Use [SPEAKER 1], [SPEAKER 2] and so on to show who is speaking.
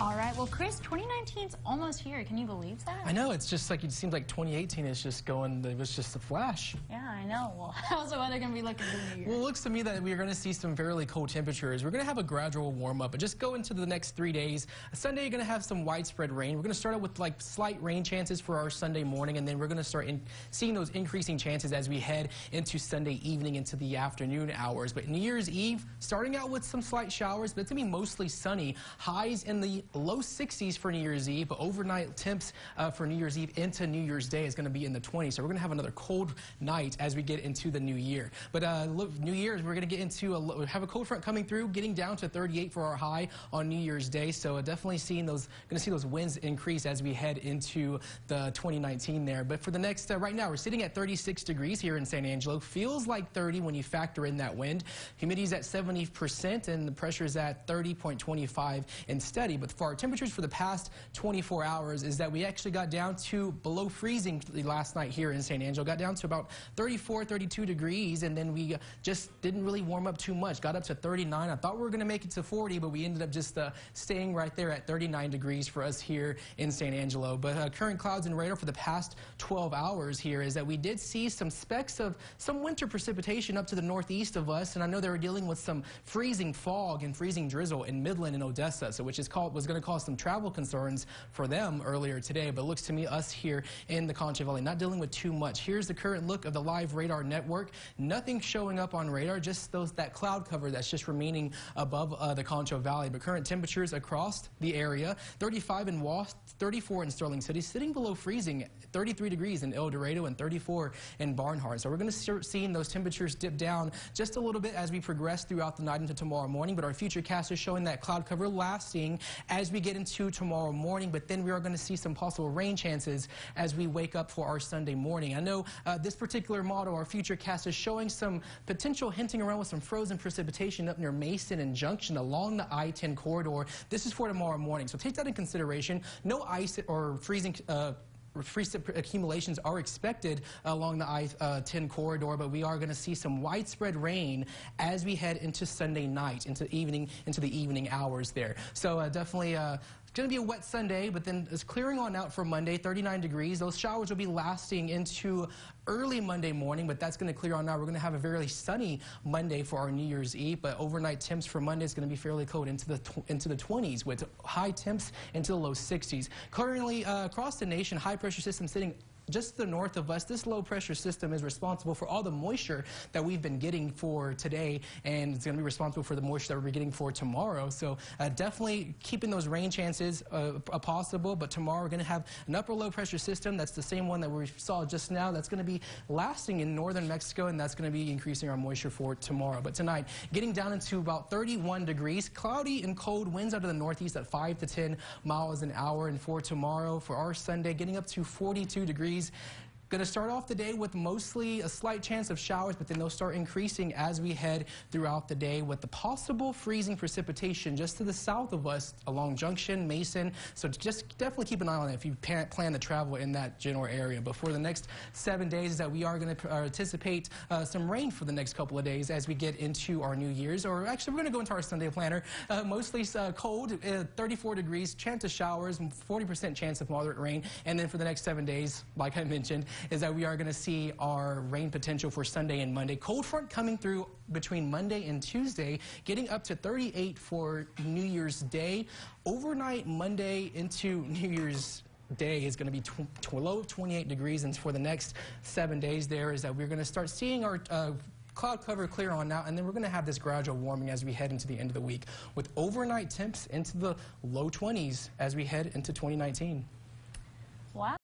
[SPEAKER 1] All right. Well, Chris, 2019's almost here. Can you believe that?
[SPEAKER 2] I know. It's just like it seems like 2018 is just going. It was just a flash.
[SPEAKER 1] Yeah, I know. Well, how's the weather going to be looking for New Year?
[SPEAKER 2] Well, it looks to me that we're going to see some fairly cold temperatures. We're going to have a gradual warm up, but just go into the next three days. Sunday, you're going to have some widespread rain. We're going to start out with like slight rain chances for our Sunday morning, and then we're going to start in, seeing those increasing chances as we head into Sunday evening into the afternoon hours. But New Year's Eve, starting out with some slight showers, but it's going to be mostly sunny. Highs in the low 60s for New Year's Eve, but overnight temps uh, for New Year's Eve into New Year's Day is going to be in the 20s. So we're going to have another cold night as we get into the new year. But uh, New Year's, we're going to get into a, have a cold front coming through, getting down to 38 for our high on New Year's Day. So uh, definitely seeing those, going to see those winds increase as we head into the 2019 there. But for the next, uh, right now, we're sitting at 36 degrees here in San Angelo. Feels like 30 when you factor in that wind. Humidity's at 70% and the pressure is at 30.25 and steady. But for our temperatures for the past 24 hours is that we actually got down to below freezing last night here in San Angelo. Got down to about 34, 32 degrees, and then we just didn't really warm up too much. Got up to 39. I thought we were going to make it to 40, but we ended up just uh, staying right there at 39 degrees for us here in San Angelo. But uh, current clouds and radar for the past 12 hours here is that we did see some specks of some winter precipitation up to the northeast of us, and I know they were dealing with some freezing fog and freezing drizzle in Midland and Odessa, so which is called was going to cause some travel concerns for them earlier today. But looks to me us here in the Concho Valley not dealing with too much. Here's the current look of the live radar network. Nothing showing up on radar, just those that cloud cover that's just remaining above uh, the Concho Valley. But current temperatures across the area, 35 in Wasp, 34 in Sterling City, sitting below freezing, 33 degrees in Eldorado and 34 in Barnhart. So we're going to start seeing those temperatures dip down just a little bit as we progress throughout the night into tomorrow morning. But our future cast is showing that cloud cover lasting as we get into tomorrow morning. But then we are going to see some possible rain chances as we wake up for our Sunday morning. I know uh, this particular model, our future cast, is showing some potential hinting around with some frozen precipitation up near Mason and Junction along the I-10 corridor. This is for tomorrow morning, so take that in consideration. No ice or freezing uh, freeze accumulations are expected along the I-10 uh, corridor, but we are going to see some widespread rain as we head into Sunday night, into evening, into the evening hours there. So uh, definitely uh, it's going to be a wet Sunday, but then it's clearing on out for Monday, 39 degrees. Those showers will be lasting into early Monday morning, but that's going to clear on out. We're going to have a very sunny Monday for our New Year's Eve, but overnight temps for Monday is going to be fairly cold into the into the 20s with high temps into the low 60s. Currently uh, across the nation, high pressure system sitting just to the north of us, this low pressure system is responsible for all the moisture that we've been getting for today, and it's going to be responsible for the moisture that we're getting for tomorrow. So uh, definitely keeping those rain chances uh, possible, but tomorrow we're going to have an upper low pressure system. That's the same one that we saw just now. That's going to be lasting in northern Mexico, and that's going to be increasing our moisture for tomorrow. But tonight, getting down into about 31 degrees, cloudy and cold winds out of the northeast at 5 to 10 miles an hour. And for tomorrow, for our Sunday, getting up to 42 degrees degrees. Going to start off the day with mostly a slight chance of showers, but then they'll start increasing as we head throughout the day with the possible freezing precipitation just to the south of us along Junction, Mason. So just definitely keep an eye on it if you plan to travel in that general area. But for the next seven days that we are going to uh, anticipate uh, some rain for the next couple of days as we get into our New Year's. Or actually, we're going to go into our Sunday planner. Uh, mostly uh, cold, uh, 34 degrees, chance of showers, 40% chance of moderate rain. And then for the next seven days, like I mentioned, is that we are going to see our rain potential for Sunday and Monday. Cold front coming through between Monday and Tuesday, getting up to 38 for New Year's Day. Overnight Monday into New Year's day is going to be tw low of 28 degrees and for the next seven days there is that we're going to start seeing our uh, cloud cover clear on now, and then we're going to have this gradual warming as we head into the end of the week with overnight temps into the low 20s as we head into 2019.
[SPEAKER 1] Wow.